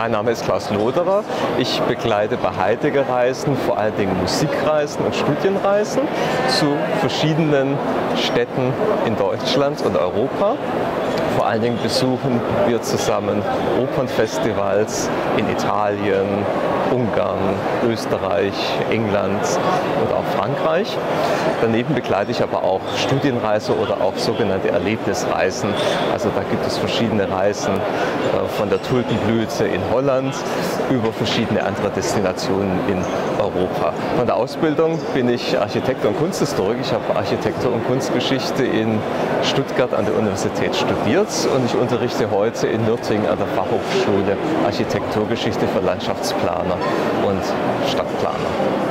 Mein Name ist Klaus Loderer. Ich begleite bei Heidegger Reisen vor allen Dingen Musikreisen und Studienreisen zu verschiedenen Städten in Deutschland und Europa. Vor allen Dingen besuchen wir zusammen Opernfestivals in Italien, Ungarn, Österreich, England und auch Frankreich. Daneben begleite ich aber auch Studienreise oder auch sogenannte Erlebnisreisen. Also da gibt es verschiedene Reisen äh, von der Tulpenblüte in Holland über verschiedene andere Destinationen in Europa. Von der Ausbildung bin ich Architekt und Kunsthistoriker. Ich habe Architektur und Kunstgeschichte in Stuttgart an der Universität studiert und ich unterrichte heute in Nürtingen an der Fachhochschule Architekturgeschichte für Landschaftsplaner und Stadtplaner.